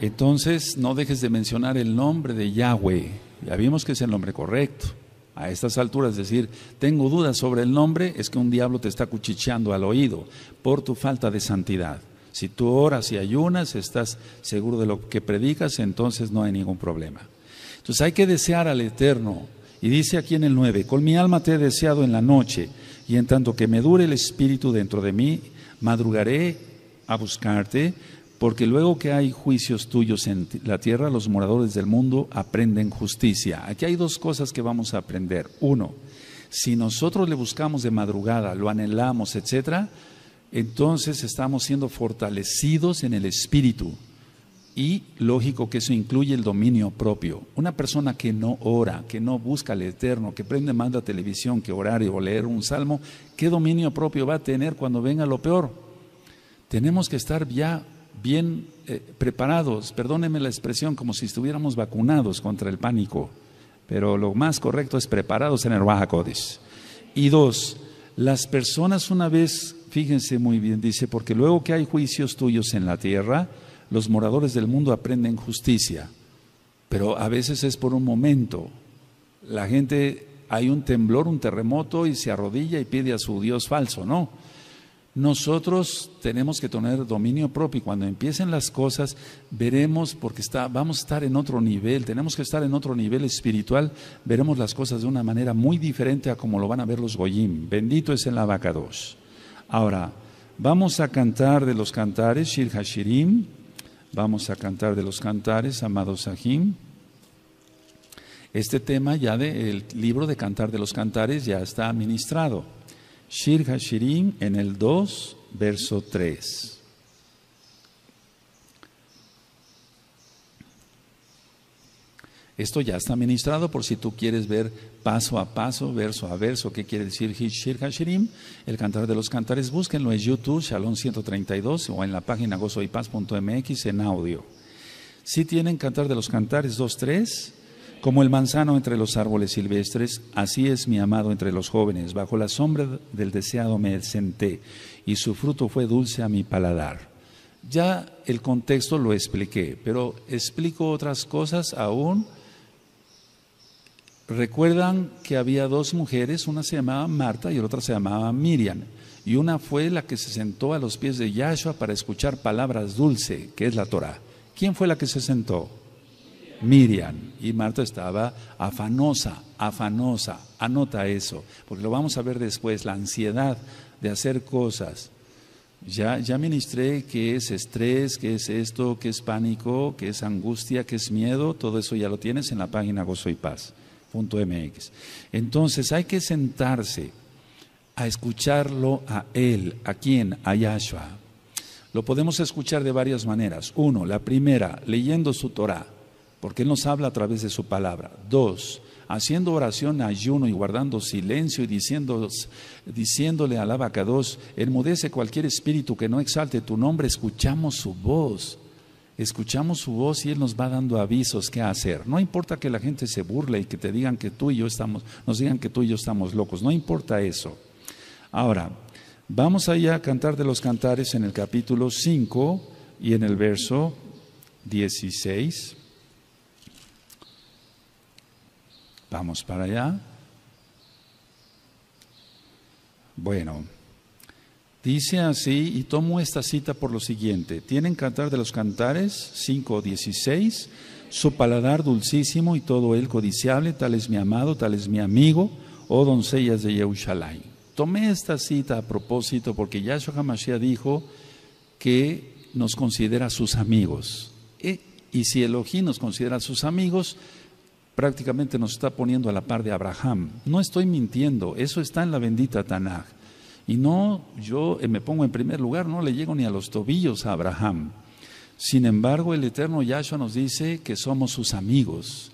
Entonces, no dejes de mencionar el nombre de Yahweh. Ya vimos que es el nombre correcto. A estas alturas, decir, tengo dudas sobre el nombre, es que un diablo te está cuchicheando al oído por tu falta de santidad. Si tú oras y ayunas, estás seguro de lo que predicas, entonces no hay ningún problema. Entonces hay que desear al Eterno. Y dice aquí en el 9, con mi alma te he deseado en la noche, y en tanto que me dure el espíritu dentro de mí, madrugaré a buscarte, porque luego que hay juicios tuyos en la tierra, los moradores del mundo aprenden justicia. Aquí hay dos cosas que vamos a aprender. Uno, si nosotros le buscamos de madrugada, lo anhelamos, etcétera, entonces estamos siendo fortalecidos en el espíritu. Y lógico que eso incluye el dominio propio. Una persona que no ora, que no busca al Eterno, que prende más la televisión que orar o leer un salmo, ¿qué dominio propio va a tener cuando venga lo peor? Tenemos que estar ya bien eh, preparados, perdónenme la expresión, como si estuviéramos vacunados contra el pánico, pero lo más correcto es preparados en el Baja Y dos, las personas una vez, fíjense muy bien, dice, porque luego que hay juicios tuyos en la tierra, los moradores del mundo aprenden justicia, pero a veces es por un momento. La gente, hay un temblor, un terremoto y se arrodilla y pide a su Dios falso, ¿no? Nosotros tenemos que tener dominio propio y cuando empiecen las cosas veremos, porque está, vamos a estar en otro nivel, tenemos que estar en otro nivel espiritual, veremos las cosas de una manera muy diferente a como lo van a ver los Goyim. Bendito es el abacados. Ahora, vamos a cantar de los cantares, Shir Hashirim, vamos a cantar de los cantares, amados Sahim. Este tema ya del libro de Cantar de los Cantares ya está administrado. Shir Hashirim en el 2, verso 3. Esto ya está ministrado por si tú quieres ver paso a paso, verso a verso, qué quiere decir Shir Hashirim, el cantar de los cantares. Búsquenlo en YouTube, Shalom 132 o en la página gozoypaz.mx en audio. Si tienen cantar de los cantares 2.3, como el manzano entre los árboles silvestres, así es mi amado entre los jóvenes. Bajo la sombra del deseado me senté y su fruto fue dulce a mi paladar. Ya el contexto lo expliqué, pero explico otras cosas aún. Recuerdan que había dos mujeres, una se llamaba Marta y otra se llamaba Miriam. Y una fue la que se sentó a los pies de Yahshua para escuchar palabras dulce, que es la Torah. ¿Quién fue la que se sentó? Miriam. Y Marta estaba afanosa, afanosa. Anota eso, porque lo vamos a ver después, la ansiedad de hacer cosas. Ya, ya ministré qué es estrés, qué es esto, qué es pánico, qué es angustia, qué es miedo, todo eso ya lo tienes en la página gozo. Entonces hay que sentarse a escucharlo a Él, a quién, a Yahshua. Lo podemos escuchar de varias maneras. Uno, la primera, leyendo su Torah porque Él nos habla a través de su palabra. Dos, haciendo oración, ayuno y guardando silencio y diciendo, diciéndole al abacados, enmudece cualquier espíritu que no exalte tu nombre, escuchamos su voz. Escuchamos su voz y Él nos va dando avisos qué hacer. No importa que la gente se burle y que te digan que tú y yo estamos, nos digan que tú y yo estamos locos, no importa eso. Ahora, vamos allá a cantar de los cantares en el capítulo 5 y en el verso 16. Vamos para allá. Bueno, dice así, y tomo esta cita por lo siguiente. Tienen cantar de los cantares 5.16, su paladar dulcísimo y todo él codiciable, tal es mi amado, tal es mi amigo, oh doncellas de Yehushalay. Tomé esta cita a propósito porque Yahshua HaMashiach dijo que nos considera sus amigos. E, y si Elohim nos considera sus amigos, prácticamente nos está poniendo a la par de Abraham. No estoy mintiendo, eso está en la bendita Tanaj. Y no, yo eh, me pongo en primer lugar, no le llego ni a los tobillos a Abraham. Sin embargo, el eterno Yahshua nos dice que somos sus amigos.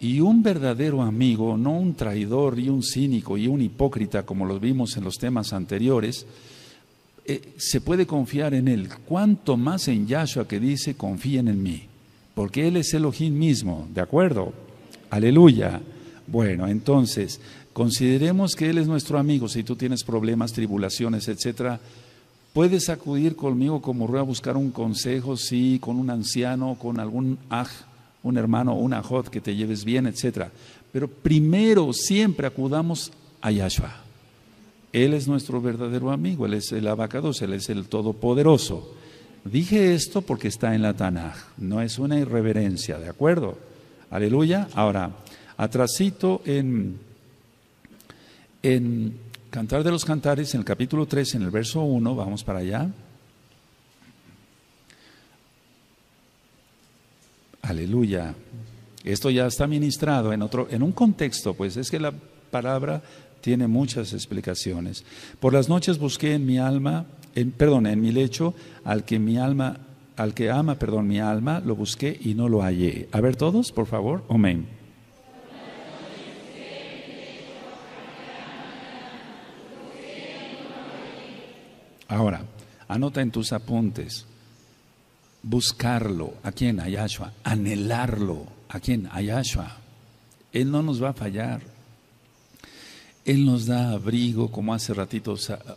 Y un verdadero amigo, no un traidor y un cínico y un hipócrita como los vimos en los temas anteriores, eh, se puede confiar en él. Cuanto más en Yahshua que dice, confíen en mí. Porque él es Elohim mismo, ¿de acuerdo? Aleluya. Bueno, entonces, consideremos que Él es nuestro amigo. Si tú tienes problemas, tribulaciones, etcétera, Puedes acudir conmigo como rueda a buscar un consejo, sí, con un anciano, con algún aj, un hermano, un ajot que te lleves bien, etc. Pero primero siempre acudamos a Yahshua. Él es nuestro verdadero amigo, Él es el abacados, Él es el todopoderoso. Dije esto porque está en la Tanaj, no es una irreverencia, ¿de acuerdo? Aleluya. Ahora, atrasito en, en Cantar de los Cantares, en el capítulo 3, en el verso 1, vamos para allá. Aleluya. Esto ya está ministrado en otro, en un contexto, pues es que la palabra tiene muchas explicaciones. Por las noches busqué en mi alma, en, perdón, en mi lecho, al que mi alma, al que ama, perdón, mi alma, lo busqué y no lo hallé. A ver todos, por favor. Amén. Ahora, anota en tus apuntes, buscarlo, ¿a quién? A Yahshua, anhelarlo, ¿a quién? A Yahshua. Él no nos va a fallar. Él nos da abrigo, como hace ratito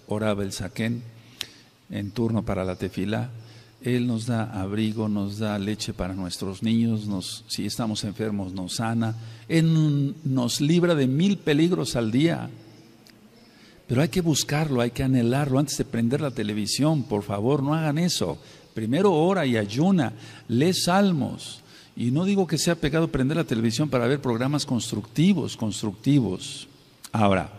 oraba el saquén en turno para la tefila. Él nos da abrigo, nos da leche para nuestros niños, nos, si estamos enfermos nos sana. Él nos libra de mil peligros al día. Pero hay que buscarlo, hay que anhelarlo antes de prender la televisión. Por favor, no hagan eso. Primero ora y ayuna, lee salmos. Y no digo que sea pecado prender la televisión para ver programas constructivos, constructivos. Ahora,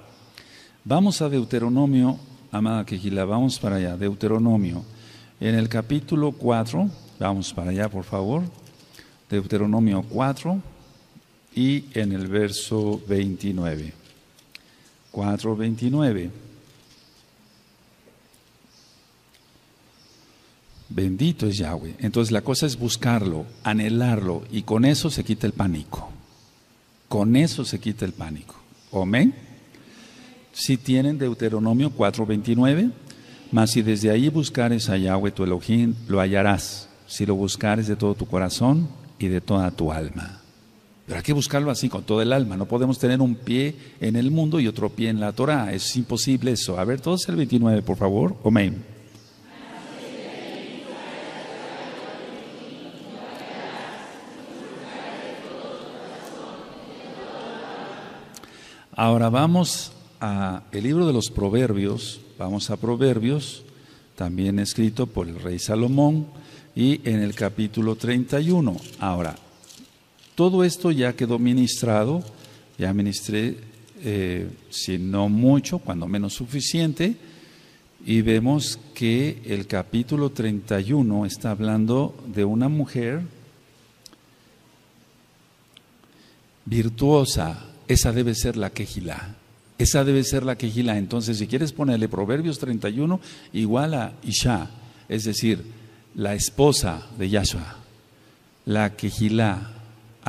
vamos a Deuteronomio, amada Quejila, vamos para allá. Deuteronomio, en el capítulo 4, vamos para allá, por favor. Deuteronomio 4 y en el verso 29. 4.29. Bendito es Yahweh. Entonces la cosa es buscarlo, anhelarlo, y con eso se quita el pánico. Con eso se quita el pánico. Amén. Si tienen Deuteronomio 4:29, mas si desde ahí buscares a Yahweh tu Elohim, lo hallarás, si lo buscares de todo tu corazón y de toda tu alma. Pero hay que buscarlo así, con todo el alma. No podemos tener un pie en el mundo y otro pie en la Torah. Es imposible eso. A ver, todos el 29, por favor. Amén. Ahora vamos a el libro de los Proverbios. Vamos a Proverbios, también escrito por el rey Salomón, y en el capítulo 31. Ahora, todo esto ya quedó ministrado, ya ministré, eh, si no mucho, cuando menos suficiente, y vemos que el capítulo 31 está hablando de una mujer virtuosa, esa debe ser la quejilá. Esa debe ser la quejilá. Entonces, si quieres ponerle Proverbios 31 igual a Isha, es decir, la esposa de Yahshua, la quejilá,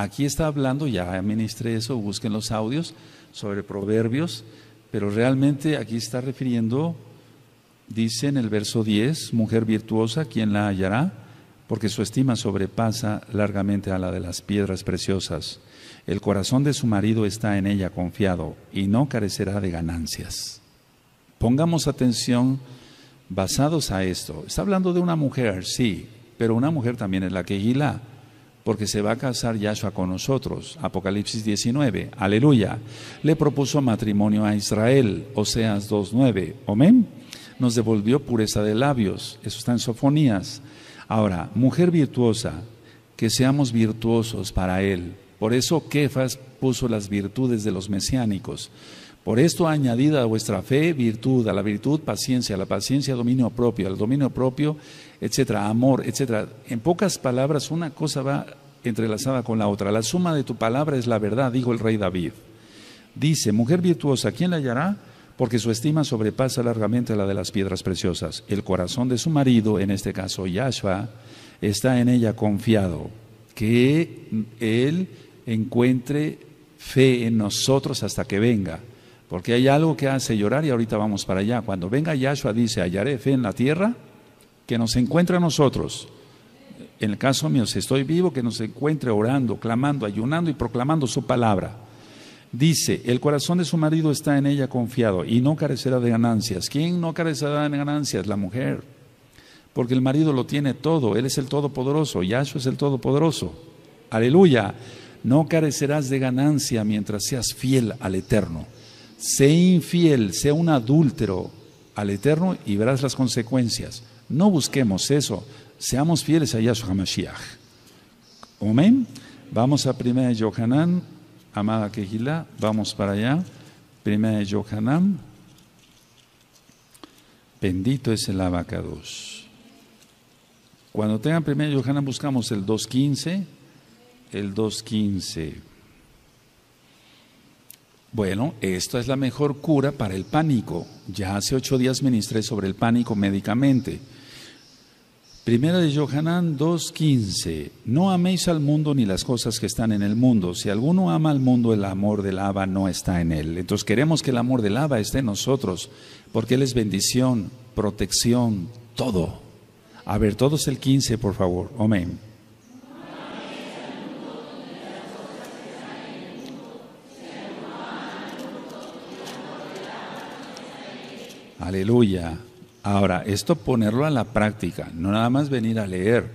Aquí está hablando, ya administré eso, busquen los audios sobre proverbios, pero realmente aquí está refiriendo, dice en el verso 10, mujer virtuosa, ¿quién la hallará? Porque su estima sobrepasa largamente a la de las piedras preciosas. El corazón de su marido está en ella confiado y no carecerá de ganancias. Pongamos atención basados a esto. Está hablando de una mujer, sí, pero una mujer también es la que guila porque se va a casar Yahshua con nosotros. Apocalipsis 19, aleluya. Le propuso matrimonio a Israel, Oseas 2.9, amén. Nos devolvió pureza de labios, eso está en Sofonías. Ahora, mujer virtuosa, que seamos virtuosos para Él. Por eso Kefas puso las virtudes de los mesiánicos. Por esto añadida a vuestra fe virtud, a la virtud paciencia, a la paciencia dominio propio, al dominio propio, etcétera, amor, etcétera. En pocas palabras, una cosa va entrelazada con la otra. La suma de tu palabra es la verdad, dijo el rey David. Dice, mujer virtuosa, ¿quién la hallará? Porque su estima sobrepasa largamente la de las piedras preciosas. El corazón de su marido, en este caso Yahshua, está en ella confiado, que él encuentre fe en nosotros hasta que venga. Porque hay algo que hace llorar y ahorita vamos para allá. Cuando venga Yahshua dice, hallaré fe en la tierra, que nos encuentre a nosotros. En el caso mío, si estoy vivo, que nos encuentre orando, clamando, ayunando y proclamando su palabra. Dice, el corazón de su marido está en ella confiado y no carecerá de ganancias. ¿Quién no carecerá de ganancias? La mujer. Porque el marido lo tiene todo, Él es el Todopoderoso, Yahshua es el Todopoderoso. Aleluya. No carecerás de ganancia mientras seas fiel al Eterno. Sé infiel, sé un adúltero al Eterno y verás las consecuencias. No busquemos eso, seamos fieles a Yahshua HaMashiach. Amén. Vamos a 1 Yohanan amada Kehila, vamos para allá. Primera de Yohanan. Bendito es el abacados. Cuando tengan primera de Yohanan buscamos el 2.15. El 2.15. Bueno, esto es la mejor cura para el pánico. Ya hace ocho días ministré sobre el pánico médicamente. Primera de Johanán 2.15. No améis al mundo ni las cosas que están en el mundo. Si alguno ama al mundo, el amor del Abba no está en él. Entonces queremos que el amor del Abba esté en nosotros, porque Él es bendición, protección, todo. A ver, todos el 15, por favor. Amén. Aleluya. Ahora, esto ponerlo a la práctica, no nada más venir a leer.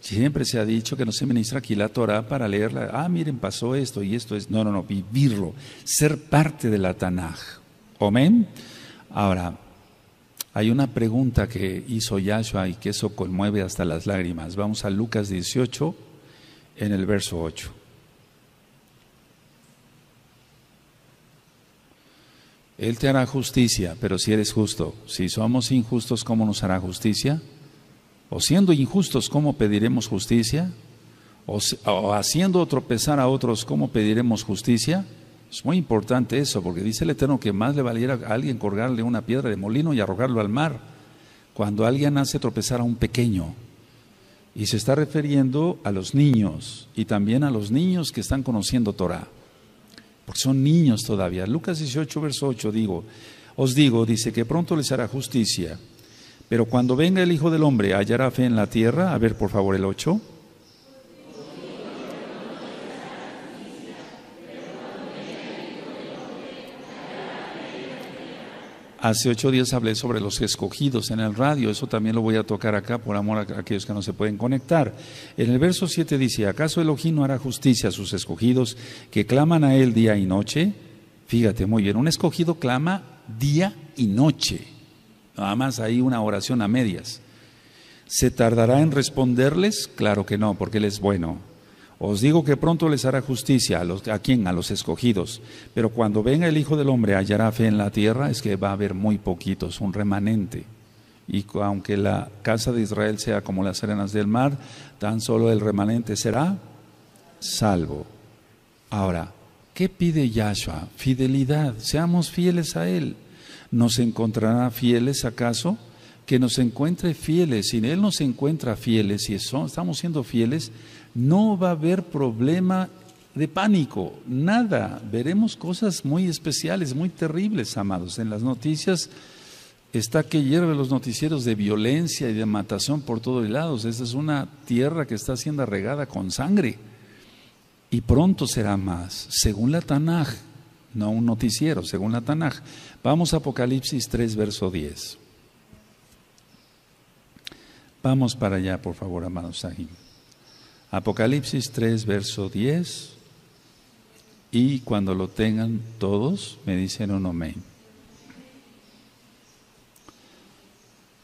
Siempre se ha dicho que no se ministra aquí la Torah para leerla. Ah, miren, pasó esto y esto es. No, no, no, vivirlo, ser parte de la Tanaj. Amén. Ahora, hay una pregunta que hizo Yahshua y que eso conmueve hasta las lágrimas. Vamos a Lucas 18 en el verso 8. Él te hará justicia, pero si eres justo, si somos injustos, ¿cómo nos hará justicia? O siendo injustos, ¿cómo pediremos justicia? O, haciendo tropezar a otros, ¿cómo pediremos justicia? Es muy importante eso, porque dice el Eterno que más le valiera a alguien colgarle una piedra de molino y arrojarlo al mar, cuando alguien hace tropezar a un pequeño. Y se está refiriendo a los niños y también a los niños que están conociendo Torah porque son niños todavía. Lucas 18, verso 8, digo, os digo, dice que pronto les hará justicia, pero cuando venga el Hijo del Hombre, ¿hallará fe en la tierra? A ver, por favor, el 8. Hace ocho días hablé sobre los escogidos en el radio, eso también lo voy a tocar acá por amor a aquellos que no se pueden conectar. En el verso 7 dice, ¿acaso Elohim no hará justicia a sus escogidos que claman a él día y noche? Fíjate muy bien, un escogido clama día y noche. Nada más hay una oración a medias. ¿Se tardará en responderles? Claro que no, porque Él es bueno. Os digo que pronto les hará justicia a, los, a a los escogidos. Pero cuando venga el Hijo del Hombre, hallará fe en la tierra, es que va a haber muy poquitos, un remanente. Y aunque la casa de Israel sea como las arenas del mar, tan solo el remanente será salvo. Ahora, ¿qué pide Yahshua? Fidelidad, seamos fieles a Él. ¿Nos encontrará fieles acaso? Que nos encuentre fieles. Si Él nos encuentra fieles, si estamos siendo fieles, no va a haber problema de pánico, nada. Veremos cosas muy especiales, muy terribles, amados. En las noticias está que hierve los noticieros de violencia y de matación por todos lados. Esta es una tierra que está siendo regada con sangre. Y pronto será más, según la Tanaj, no un noticiero, según la Tanaj. Vamos a Apocalipsis 3, verso 10. Vamos para allá, por favor, amados Sahim. Apocalipsis 3, verso 10. Y cuando lo tengan todos, me dicen un amén.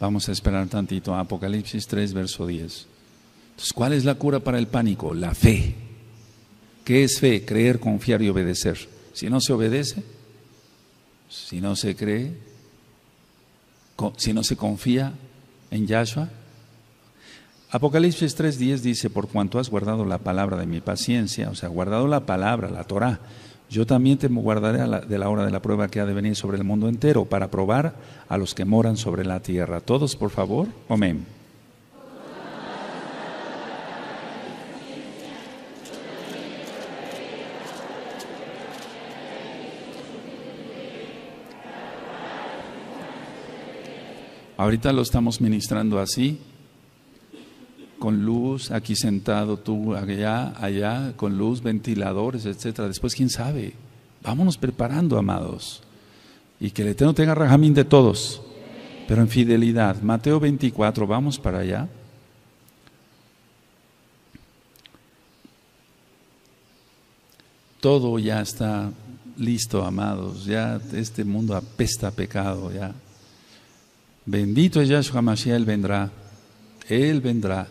Vamos a esperar tantito. Apocalipsis 3, verso 10. Entonces, ¿cuál es la cura para el pánico? La fe. ¿Qué es fe? Creer, confiar y obedecer. Si no se obedece, si no se cree, si no se confía en Yahshua, Apocalipsis 3:10 dice, por cuanto has guardado la palabra de mi paciencia, o sea, guardado la palabra, la Torah, yo también te guardaré de la hora de la prueba que ha de venir sobre el mundo entero para probar a los que moran sobre la tierra. Todos, por favor, amén. Ahorita lo estamos ministrando así, con luz, aquí sentado tú, allá, allá, con luz, ventiladores, etcétera. Después, quién sabe, Vámonos preparando, amados. Y que el Eterno tenga rajamín de todos, pero en fidelidad. Mateo 24, vamos para allá. Todo ya está listo, amados. Ya este mundo apesta a pecado, ya. Bendito es Yahshua Mashiach, Él vendrá. Él vendrá.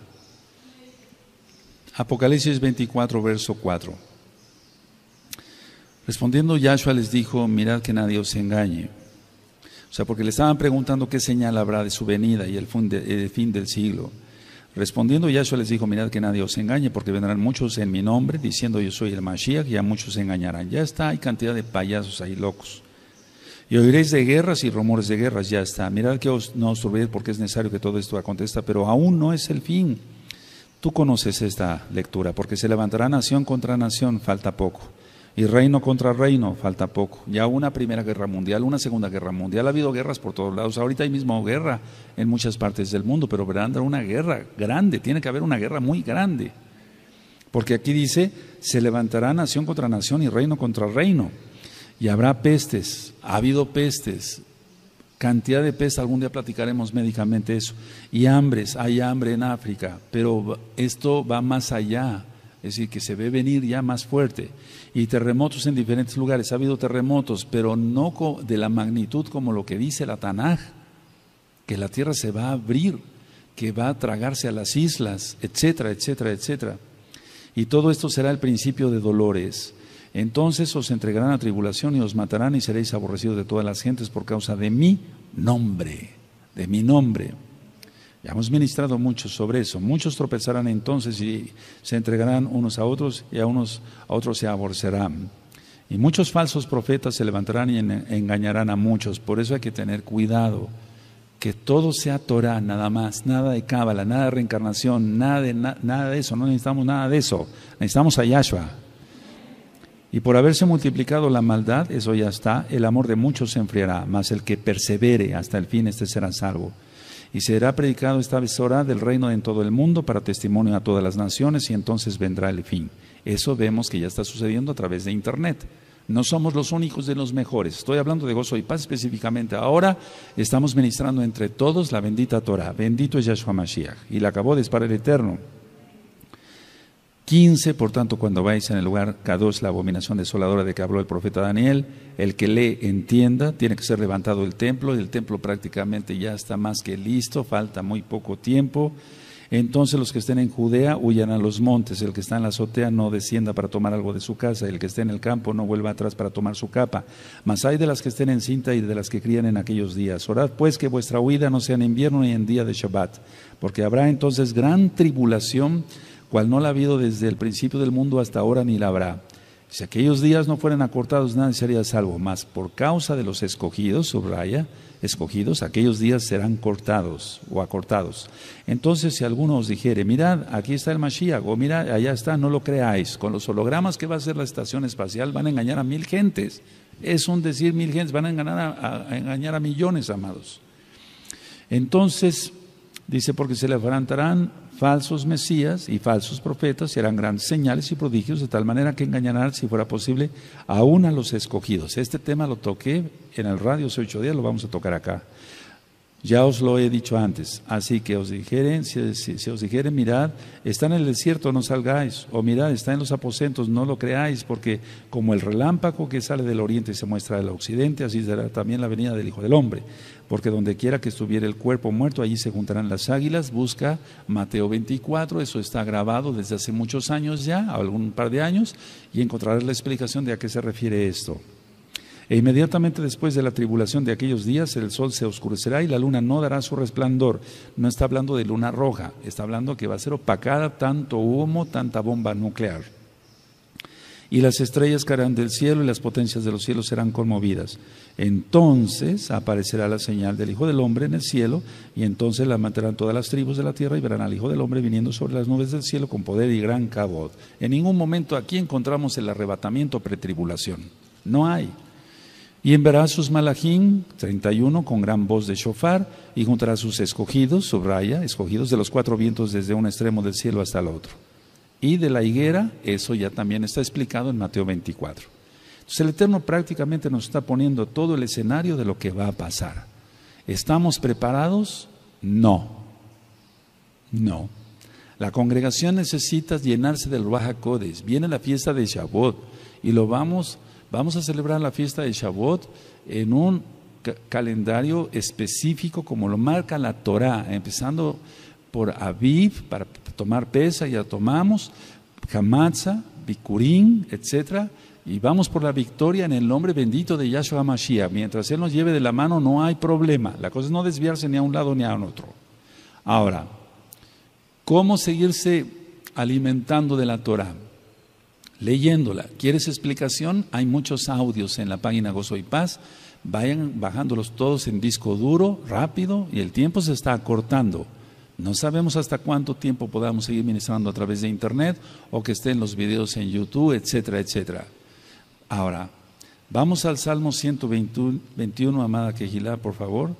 Apocalipsis 24, verso 4. Respondiendo Yahshua les dijo, mirad que nadie os engañe. O sea, porque le estaban preguntando qué señal habrá de su venida y el fin del siglo. Respondiendo Yahshua les dijo, mirad que nadie os engañe, porque vendrán muchos en mi nombre, diciendo yo soy el Mashiach, y a muchos se engañarán. Ya está, hay cantidad de payasos ahí locos. Y oiréis de guerras y rumores de guerras, ya está. Mirad que no os turbéis porque es necesario que todo esto acontezca, pero aún no es el fin. Tú conoces esta lectura, porque se levantará nación contra nación, falta poco. Y reino contra reino, falta poco. Ya una primera guerra mundial, una segunda guerra mundial. Ha habido guerras por todos lados. Ahorita hay mismo guerra en muchas partes del mundo, pero verán una guerra grande. Tiene que haber una guerra muy grande. Porque aquí dice, se levantará nación contra nación y reino contra reino. Y habrá pestes. Ha habido pestes. Cantidad de pestes, algún día platicaremos médicamente eso. Y hambres, hay hambre en África, pero esto va más allá es decir, que se ve venir ya más fuerte. Y terremotos en diferentes lugares. Ha habido terremotos, pero no de la magnitud como lo que dice la Tanaj, que la tierra se va a abrir, que va a tragarse a las islas, etcétera, etcétera, etcétera. Y todo esto será el principio de dolores. Entonces os entregarán a tribulación y os matarán y seréis aborrecidos de todas las gentes por causa de mi nombre, de mi nombre. Ya hemos ministrado mucho sobre eso. Muchos tropezarán entonces y se entregarán unos a otros y a unos a otros se aborrecerán. Y muchos falsos profetas se levantarán y engañarán a muchos. Por eso hay que tener cuidado. Que todo sea Torah, nada más, nada de cábala, nada de reencarnación, nada de, nada de eso. No necesitamos nada de eso. Necesitamos a Yahshua. Y por haberse multiplicado la maldad, eso ya está, el amor de muchos se enfriará, mas el que persevere hasta el fin, este será salvo y será predicado esta hora del reino en todo el mundo para testimonio a todas las naciones y entonces vendrá el fin. Eso vemos que ya está sucediendo a través de Internet. No somos los únicos de los mejores. Estoy hablando de gozo y paz específicamente. Ahora estamos ministrando entre todos la bendita Torah. Bendito es Yahshua Mashiach. Y la acabó de el Eterno. 15, por tanto, cuando vais en el lugar K2, la abominación desoladora de que habló el profeta Daniel, el que lee entienda, tiene que ser levantado el templo, el templo prácticamente ya está más que listo, falta muy poco tiempo. Entonces los que estén en Judea huyan a los montes, el que está en la azotea no descienda para tomar algo de su casa, el que esté en el campo no vuelva atrás para tomar su capa. Mas hay de las que estén en cinta y de las que crían en aquellos días. Orad pues que vuestra huida no sea en invierno ni en día de Shabbat, porque habrá entonces gran tribulación cual no la ha habido desde el principio del mundo hasta ahora ni la habrá. Si aquellos días no fueran acortados, nadie sería salvo, mas por causa de los escogidos, subraya, escogidos, aquellos días serán cortados o acortados. Entonces, si alguno os dijere, mirad, aquí está el Mashiach, o mirad, allá está, no lo creáis. Con los hologramas que va a ser la estación espacial van a engañar a mil gentes. Es un decir mil gentes, van a engañar a, a engañar a millones, amados. Entonces, dice, porque se levantarán falsos mesías y falsos profetas serán grandes señales y prodigios de tal manera que engañarán, si fuera posible, aún a los escogidos. Este tema lo toqué en el radio hace ocho días, lo vamos a tocar acá. Ya os lo he dicho antes, así que os dijeren, si, os dijeren, mirad, está en el desierto, no salgáis, o mirad, está en los aposentos, no lo creáis, porque como el relámpago que sale del oriente se muestra del occidente, así será también la venida del Hijo del Hombre, porque donde quiera que estuviera el cuerpo muerto, allí se juntarán las águilas, busca Mateo 24, eso está grabado desde hace muchos años ya, algún par de años, y encontrarás la explicación de a qué se refiere esto. E inmediatamente después de la tribulación de aquellos días, el sol se oscurecerá y la luna no dará su resplandor. No está hablando de luna roja, está hablando que va a ser opacada tanto humo, tanta bomba nuclear. Y las estrellas caerán del cielo y las potencias de los cielos serán conmovidas. Entonces aparecerá la señal del Hijo del Hombre en el cielo, y entonces la matarán todas las tribus de la tierra y verán al Hijo del Hombre viniendo sobre las nubes del cielo con poder y gran cabot. En ningún momento aquí encontramos el arrebatamiento pretribulación. No hay. Y enviará sus malajín, 31, con gran voz de shofar, y juntará sus escogidos, subraya, escogidos de los cuatro vientos desde un extremo del cielo hasta el otro. Y de la higuera, eso ya también está explicado en Mateo 24. Entonces el Eterno prácticamente nos está poniendo todo el escenario de lo que va a pasar. ¿Estamos preparados? No. No. La congregación necesita llenarse del Baja Codes. Viene la fiesta de Shavuot y lo vamos, vamos a celebrar la fiesta de Shavuot en un calendario específico como lo marca la Torah, empezando por Aviv para tomar pesa, ya tomamos, Hamatza, Bikurim, etcétera, y vamos por la victoria en el nombre bendito de Yahshua Mashiach. Mientras Él nos lleve de la mano, no hay problema. La cosa es no desviarse ni a un lado ni a otro. Ahora, ¿cómo seguirse alimentando de la Torah? Leyéndola. ¿Quieres explicación? Hay muchos audios en la página Gozo y Paz. Vayan bajándolos todos en disco duro, rápido, y el tiempo se está acortando. No sabemos hasta cuánto tiempo podamos seguir ministrando a través de Internet o que estén los videos en YouTube, etcétera, etcétera. Ahora, vamos al Salmo 121, amada Quejilá, por favor.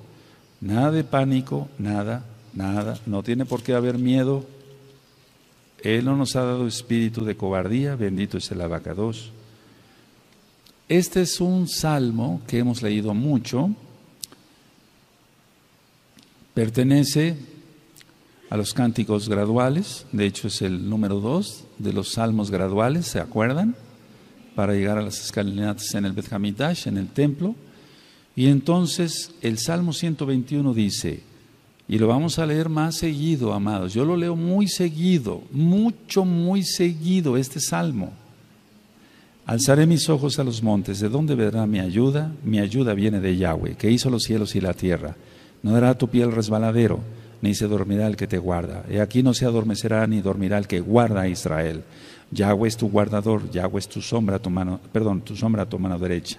Nada de pánico, nada, nada. No tiene por qué haber miedo. Él no nos ha dado espíritu de cobardía, bendito es el abacados. Este es un salmo que hemos leído mucho. Pertenece a los cánticos graduales, de hecho es el número dos de los salmos graduales, ¿se acuerdan? para llegar a las escalinatas en el Bet en el templo. Y entonces el Salmo 121 dice, y lo vamos a leer más seguido, amados. Yo lo leo muy seguido, mucho, muy seguido este salmo. Alzaré mis ojos a los montes, ¿de dónde vendrá mi ayuda? Mi ayuda viene de Yahweh, que hizo los cielos y la tierra. No dará tu piel resbaladero, ni se dormirá el que te guarda. Y aquí no se adormecerá ni dormirá el que guarda a Israel. Yahweh es tu guardador, Yahweh es tu sombra, tu mano, perdón, tu sombra a tu mano derecha.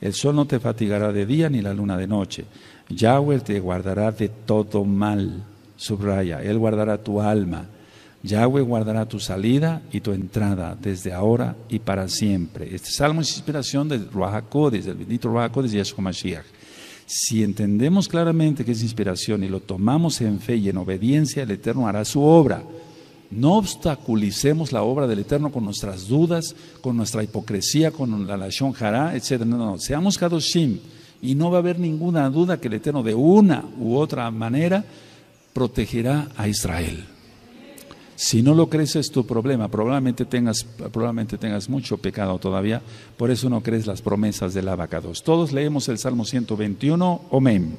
El sol no te fatigará de día ni la luna de noche. Yahweh te guardará de todo mal. Subraya, Él guardará tu alma. Yahweh guardará tu salida y tu entrada desde ahora y para siempre. Este salmo es inspiración del Ruach del bendito Ruach de Yeshua Mashiach. Si entendemos claramente que es inspiración y lo tomamos en fe y en obediencia, el Eterno hará su obra. No obstaculicemos la obra del Eterno con nuestras dudas, con nuestra hipocresía, con la Lashon Hará, etc. No, no, seamos Kadoshim y no va a haber ninguna duda que el Eterno de una u otra manera protegerá a Israel. Si no lo crees es tu problema, probablemente tengas, probablemente tengas mucho pecado todavía, por eso no crees las promesas del abacados. Todos leemos el Salmo 121, Amén.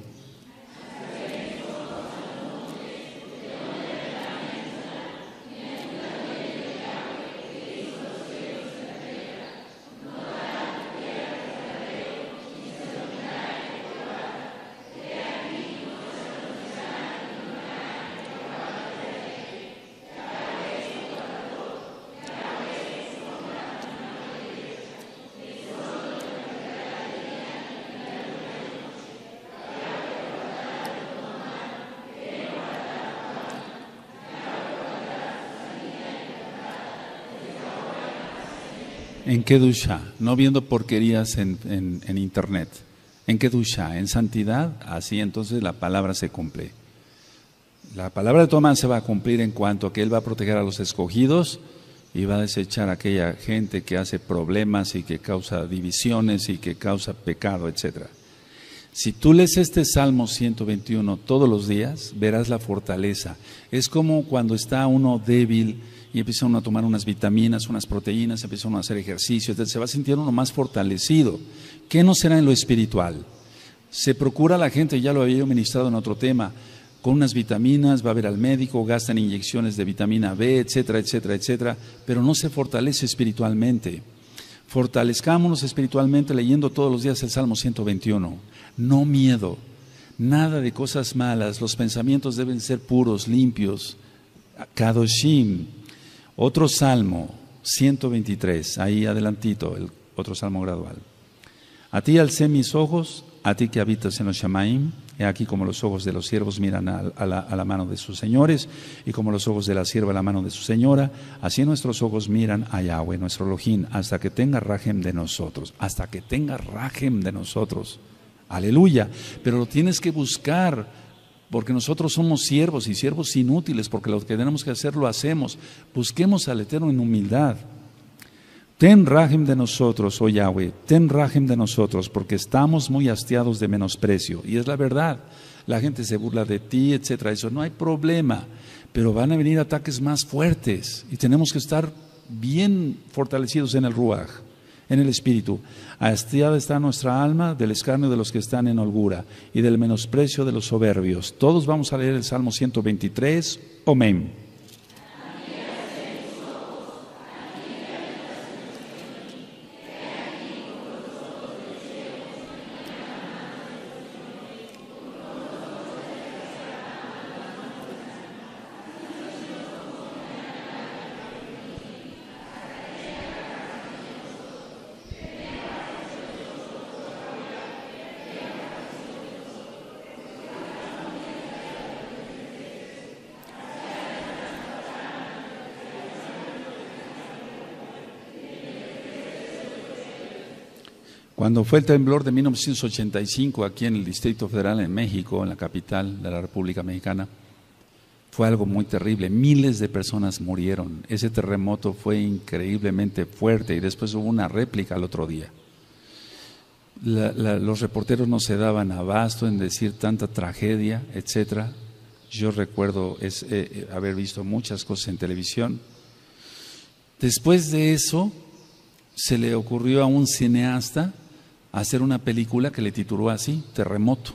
Kedusha, no viendo porquerías en, en, internet. En Kedusha, en santidad, así entonces la palabra se cumple. La palabra de Tomás se va a cumplir en cuanto a que Él va a proteger a los escogidos y va a desechar a aquella gente que hace problemas y que causa divisiones y que causa pecado, etc. Si tú lees este Salmo 121 todos los días, verás la fortaleza. Es como cuando está uno débil y empieza uno a tomar unas vitaminas, unas proteínas, empieza uno a hacer ejercicio, se va sintiendo uno más fortalecido. ¿Qué no será en lo espiritual? Se procura la gente, ya lo había ministrado en otro tema, con unas vitaminas, va a ver al médico, gastan inyecciones de vitamina B, etcétera, etcétera, etcétera, pero no se fortalece espiritualmente. Fortalezcámonos espiritualmente leyendo todos los días el Salmo 121. No miedo, nada de cosas malas, los pensamientos deben ser puros, limpios. Kadoshim, otro salmo, 123, ahí adelantito, el otro salmo gradual. A ti alcé mis ojos, a ti que habitas en los Shamaim, he aquí como los ojos de los siervos miran a, la, mano de sus señores, y como los ojos de la sierva a la mano de su señora, así nuestros ojos miran a Yahweh, nuestro Elohim, hasta que tenga rajem de nosotros, hasta que tenga rajem de nosotros. Aleluya, pero lo tienes que buscar porque nosotros somos siervos y siervos inútiles, porque lo que tenemos que hacer lo hacemos. Busquemos al Eterno en humildad. Ten rajem de nosotros, oh Yahweh, ten rajem de nosotros, porque estamos muy hastiados de menosprecio. Y es la verdad. La gente se burla de ti, etcétera. Eso no hay problema. Pero van a venir ataques más fuertes y tenemos que estar bien fortalecidos en el Ruach, en el espíritu. Hastiada está nuestra alma del escarnio de los que están en holgura y del menosprecio de los soberbios. Todos vamos a leer el Salmo 123. Amén. Cuando fue el temblor de 1985 aquí en el Distrito Federal en México, en la capital de la República Mexicana, fue algo muy terrible. Miles de personas murieron. Ese terremoto fue increíblemente fuerte y después hubo una réplica al otro día. los reporteros no se daban abasto en decir tanta tragedia, etcétera. Yo recuerdo eh, eh, haber visto muchas cosas en televisión. Después de eso, se le ocurrió a un cineasta hacer una película que le tituló así, Terremoto.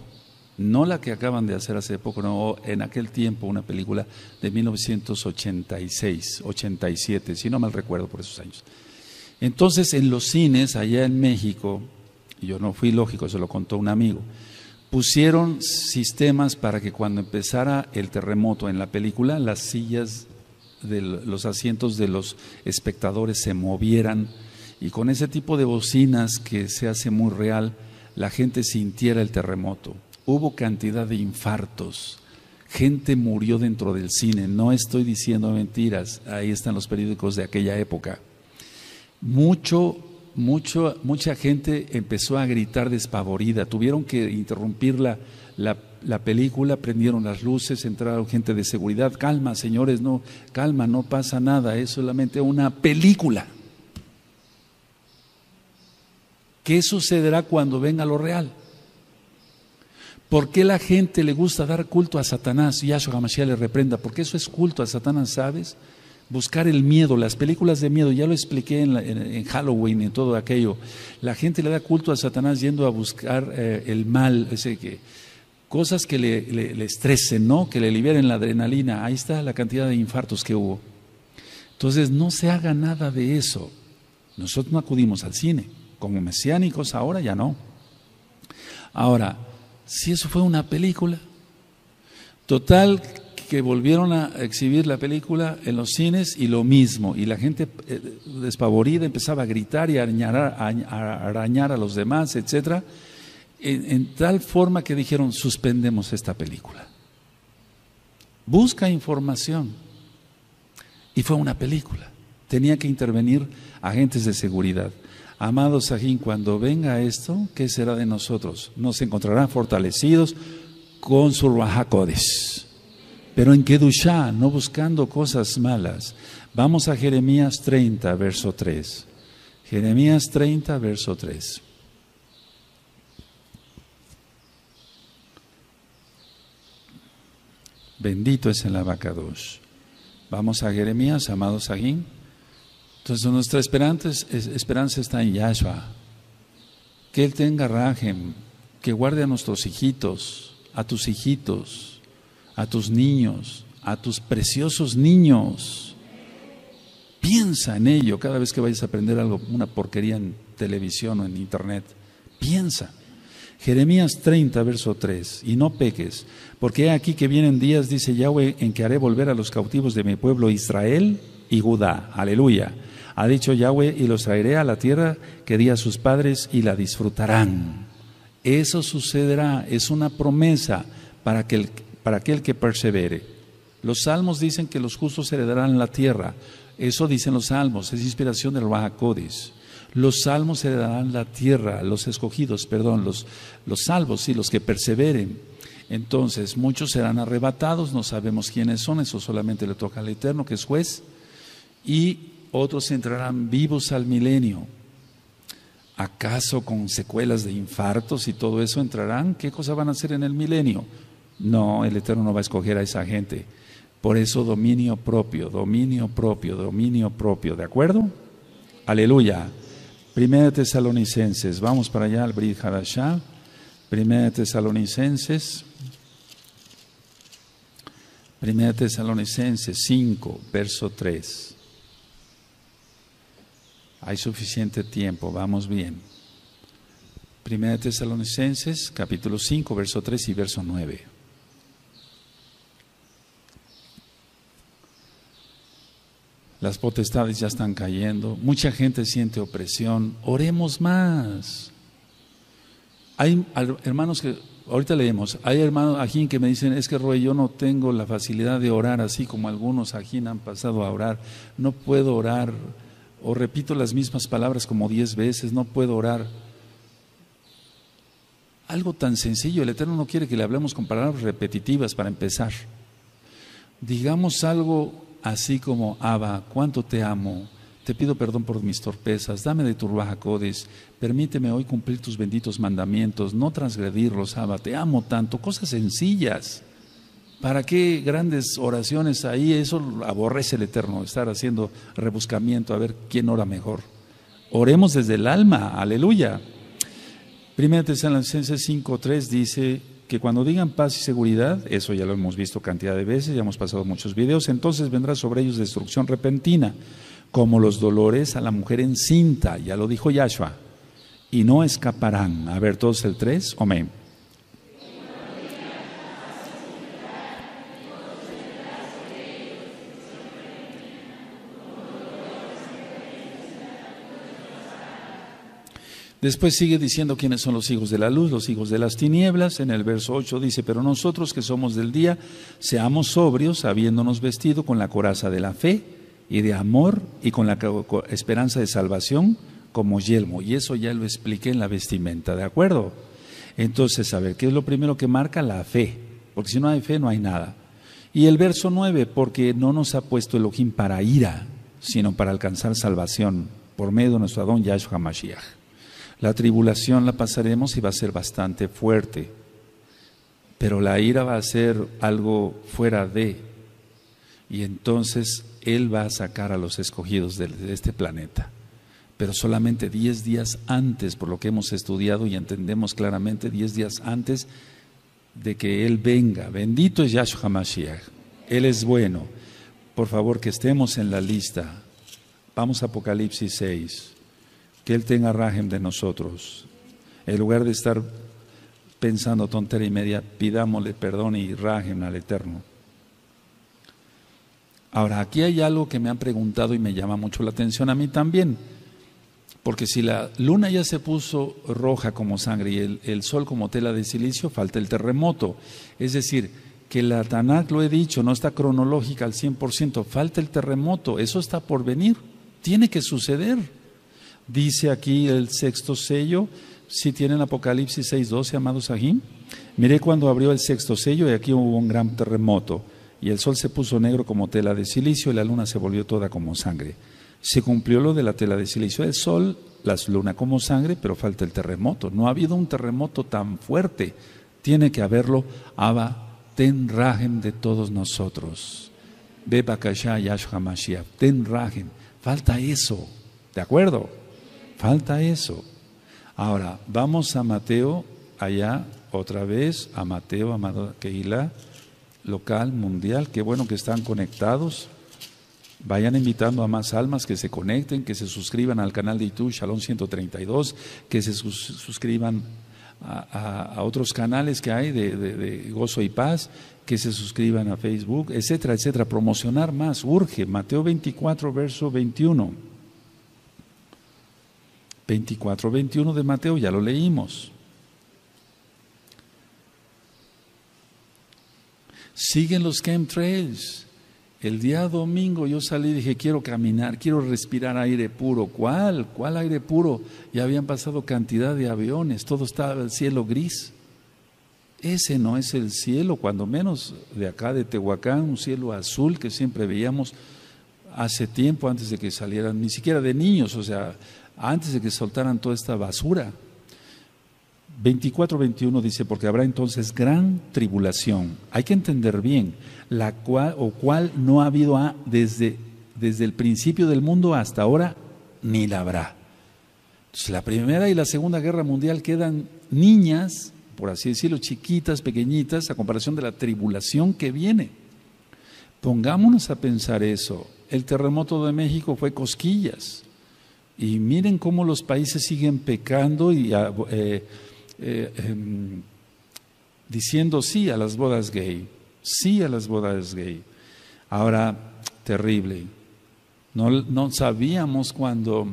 No la que acaban de hacer hace poco, no, en aquel tiempo una película de 1986, 87, si no mal recuerdo por esos años. Entonces en los cines allá en México, yo no fui lógico, se lo contó un amigo, pusieron sistemas para que cuando empezara el terremoto en la película, las sillas de los asientos de los espectadores se movieran y con ese tipo de bocinas que se hace muy real, la gente sintiera el terremoto. Hubo cantidad de infartos, gente murió dentro del cine, no estoy diciendo mentiras, ahí están los periódicos de aquella época. Mucho, mucho, mucha gente empezó a gritar despavorida, tuvieron que interrumpir la, la, la, película, prendieron las luces, entraron gente de seguridad, calma señores, no, calma, no pasa nada, es solamente una película. ¿Qué sucederá cuando venga lo real? ¿Por qué la gente le gusta dar culto a Satanás? Y Yahshua HaMashiach le reprenda, porque eso es culto a Satanás, ¿sabes? Buscar el miedo, las películas de miedo, ya lo expliqué en, en, Halloween y todo aquello. La gente le da culto a Satanás yendo a buscar eh, el mal, que, cosas que le, le estresen, ¿no? Que le liberen la adrenalina. Ahí está la cantidad de infartos que hubo. Entonces, no se haga nada de eso. Nosotros no acudimos al cine como mesiánicos, ahora ya no. Ahora, si eso fue una película, total que volvieron a exhibir la película en los cines y lo mismo, y la gente eh, despavorida empezaba a gritar y a arañar a, los demás, etcétera, en tal forma que dijeron suspendemos esta película. Busca información. Y fue una película. Tenía que intervenir agentes de seguridad. Amado Sajín, cuando venga esto, ¿qué será de nosotros? Nos encontrarán fortalecidos con su Rahakodes, pero en Kedushá, no buscando cosas malas. Vamos a Jeremías 30, verso 3. Jeremías 30, verso 3. Bendito es el abacados. Vamos a Jeremías, amado Sajín. Entonces nuestra esperanza, esperanza está en Yahshua. Que Él tenga rajem, que guarde a nuestros hijitos, a tus hijitos, a tus niños, a tus preciosos niños. Piensa en ello cada vez que vayas a aprender algo, una porquería en televisión o en internet. Piensa. Jeremías 30, verso 3, y no peques, porque he aquí que vienen días, dice Yahweh, en que haré volver a los cautivos de mi pueblo Israel y Judá. Aleluya ha dicho Yahweh, y los traeré a la tierra que di a sus padres y la disfrutarán. Eso sucederá, es una promesa para aquel, para aquel que persevere. Los salmos dicen que los justos heredarán la tierra. Eso dicen los salmos, es inspiración del Bajacodes. Los salmos heredarán la tierra, los escogidos, perdón, los, los salvos, sí, los que perseveren. Entonces, muchos serán arrebatados, no sabemos quiénes son, eso solamente le toca al Eterno, que es juez, y otros entrarán vivos al milenio. ¿Acaso con secuelas de infartos y todo eso entrarán? ¿Qué cosa van a hacer en el milenio? No, el Eterno no va a escoger a esa gente. Por eso dominio propio, dominio propio, dominio propio, ¿de acuerdo? Aleluya. Primera de Tesalonicenses, vamos para allá al Brit Hadashah. Primera de Tesalonicenses. Primera de Tesalonicenses 5, verso 3. Hay suficiente tiempo, vamos bien. Primera de Tesalonicenses, capítulo 5, verso 3 y verso 9. Las potestades ya están cayendo, mucha gente siente opresión. Oremos más. Hay hermanos que, ahorita leemos, hay hermanos ajín que me dicen, es que Roy, yo no tengo la facilidad de orar así como algunos ajín han pasado a orar. No puedo orar, o repito las mismas palabras como diez veces, no puedo orar. Algo tan sencillo, el Eterno no quiere que le hablemos con palabras repetitivas para empezar. Digamos algo así como, Abba, cuánto te amo, te pido perdón por mis torpezas, dame de tu codes, permíteme hoy cumplir tus benditos mandamientos, no transgredirlos, Abba, te amo tanto, cosas sencillas. ¿Para qué grandes oraciones ahí? Eso aborrece el Eterno, estar haciendo rebuscamiento a ver quién ora mejor. Oremos desde el alma, aleluya. Primera Tesalonicenses 5.3 dice, que cuando digan paz y seguridad, eso ya lo hemos visto cantidad de veces, ya hemos pasado muchos videos, entonces vendrá sobre ellos destrucción repentina, como los dolores a la mujer encinta, ya lo dijo Yahshua, y no escaparán. A ver, todos el 3, amén. Después sigue diciendo quiénes son los hijos de la luz, los hijos de las tinieblas. En el verso 8 dice, pero nosotros que somos del día, seamos sobrios, habiéndonos vestido con la coraza de la fe y de amor y con la esperanza de salvación como yelmo. Y eso ya lo expliqué en la vestimenta, ¿de acuerdo? Entonces, a ver, ¿qué es lo primero que marca? La fe. Porque si no hay fe, no hay nada. Y el verso 9, porque no nos ha puesto el ojín para ira, sino para alcanzar salvación por medio de nuestro Adón Yahshua Mashiach. La tribulación la pasaremos y va a ser bastante fuerte, pero la ira va a ser algo fuera de, y entonces Él va a sacar a los escogidos de, este planeta. Pero solamente diez días antes, por lo que hemos estudiado y entendemos claramente, diez días antes de que Él venga. Bendito es Yahshua HaMashiach. Él es bueno. Por favor, que estemos en la lista. Vamos a Apocalipsis 6 que Él tenga rajem de nosotros. En lugar de estar pensando tontería y media, pidámosle perdón y rajem al Eterno. Ahora, aquí hay algo que me han preguntado y me llama mucho la atención a mí también. Porque si la luna ya se puso roja como sangre y el, el sol como tela de silicio, falta el terremoto. Es decir, que la Tanakh, lo he dicho, no está cronológica al 100%, falta el terremoto, eso está por venir, tiene que suceder. Dice aquí el sexto sello, si tienen Apocalipsis 6.12, amados Ahim. Miré cuando abrió el sexto sello y aquí hubo un gran terremoto y el sol se puso negro como tela de silicio y la luna se volvió toda como sangre. Se cumplió lo de la tela de silicio. El sol, la luna como sangre, pero falta el terremoto. No ha habido un terremoto tan fuerte. Tiene que haberlo. Abba, ten rajem de todos nosotros. Beba Yashua Mashiach. Ten rajem. Falta eso. ¿De acuerdo? Falta eso. Ahora, vamos a Mateo, allá otra vez, a Mateo, amado Keila, local, mundial. Qué bueno que están conectados. Vayan invitando a más almas que se conecten, que se suscriban al canal de YouTube Shalom 132, que se suscriban a, otros canales que hay de, de, gozo y paz, que se suscriban a Facebook, etcétera, etcétera. Promocionar más, urge. Mateo 24, verso 21. 24, 21 de Mateo, ya lo leímos. Siguen los chemtrails. El día domingo yo salí y dije, quiero caminar, quiero respirar aire puro. ¿Cuál? ¿Cuál aire puro? Ya habían pasado cantidad de aviones, todo estaba el cielo gris. Ese no es el cielo, cuando menos de acá de Tehuacán, un cielo azul que siempre veíamos hace tiempo, antes de que salieran, ni siquiera de niños, o sea, antes de que soltaran toda esta basura. 24-21 dice, porque habrá entonces gran tribulación. Hay que entender bien, la cual o cual no ha habido desde, desde el principio del mundo hasta ahora, ni la habrá. Entonces, la Primera y la Segunda Guerra Mundial quedan niñas, por así decirlo, chiquitas, pequeñitas, a comparación de la tribulación que viene. Pongámonos a pensar eso. El terremoto de México fue cosquillas. Y miren cómo los países siguen pecando y ah, eh, eh, em, diciendo sí a las bodas gay, sí a las bodas gay. Ahora, terrible. No, no sabíamos cuando,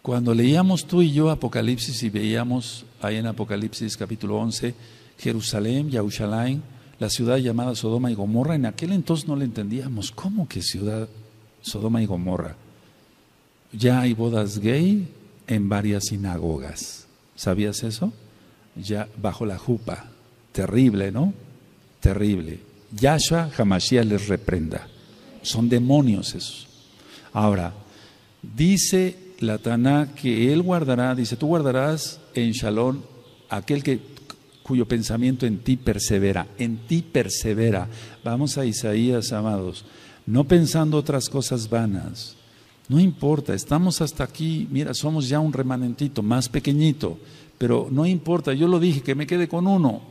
cuando leíamos tú y yo Apocalipsis y veíamos ahí en Apocalipsis capítulo 11, Jerusalén, Yahushalaim, la ciudad llamada Sodoma y Gomorra, en aquel entonces no le entendíamos. ¿Cómo que ciudad Sodoma y Gomorra? Ya hay bodas gay en varias sinagogas. ¿Sabías eso? Ya bajo la jupa. Terrible, ¿no? Terrible. Yahshua Hamashiach les reprenda. Son demonios esos. Ahora, dice la Taná que él guardará, dice, tú guardarás en Shalom aquel que cuyo pensamiento en ti persevera, en ti persevera. Vamos a Isaías, amados, no pensando otras cosas vanas, no importa, estamos hasta aquí, mira, somos ya un remanentito más pequeñito, pero no importa, yo lo dije, que me quede con uno.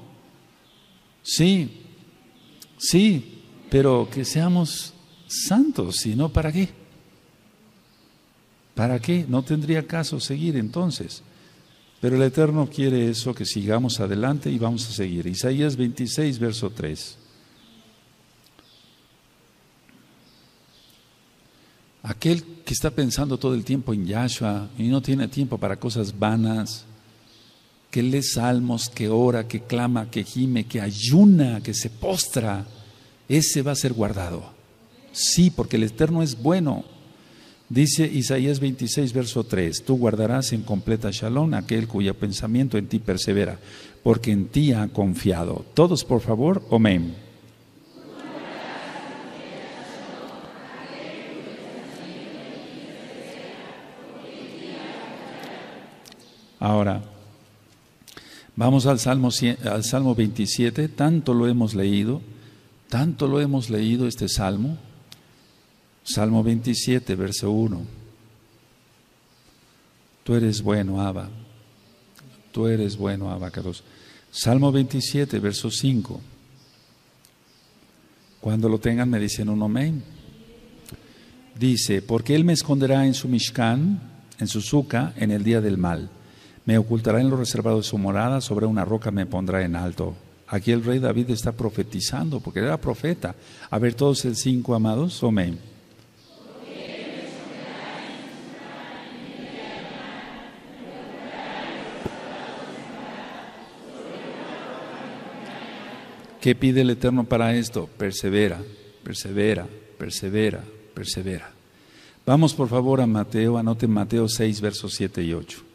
Sí, sí, pero que seamos santos, si no, ¿para qué? ¿Para qué? No tendría caso seguir entonces. Pero el Eterno quiere eso, que sigamos adelante y vamos a seguir. Isaías 26, verso 3. Aquel que está pensando todo el tiempo en Yahshua y no tiene tiempo para cosas vanas, que lee salmos, que ora, que clama, que gime, que ayuna, que se postra, ese va a ser guardado. Sí, porque el Eterno es bueno. Dice Isaías 26, verso 3, tú guardarás en completa shalom aquel cuyo pensamiento en ti persevera, porque en ti ha confiado. Todos, por favor, amén. Ahora, vamos al Salmo, al Salmo 27, tanto lo hemos leído, tanto lo hemos leído este Salmo. Salmo 27, verso 1. Tú eres bueno, Abba. Tú eres bueno, Abacados. Salmo 27, verso 5. Cuando lo tengan me dicen un amén. Dice, porque Él me esconderá en su Mishkan, en su suca, en el día del mal me ocultará en lo reservado de su morada, sobre una roca me pondrá en alto. Aquí el rey David está profetizando, porque era profeta. A ver, todos el cinco amados, amén. ¿Qué pide el Eterno para esto? Persevera, persevera, persevera, persevera. Vamos por favor a Mateo, anoten Mateo 6, versos 7 y 8.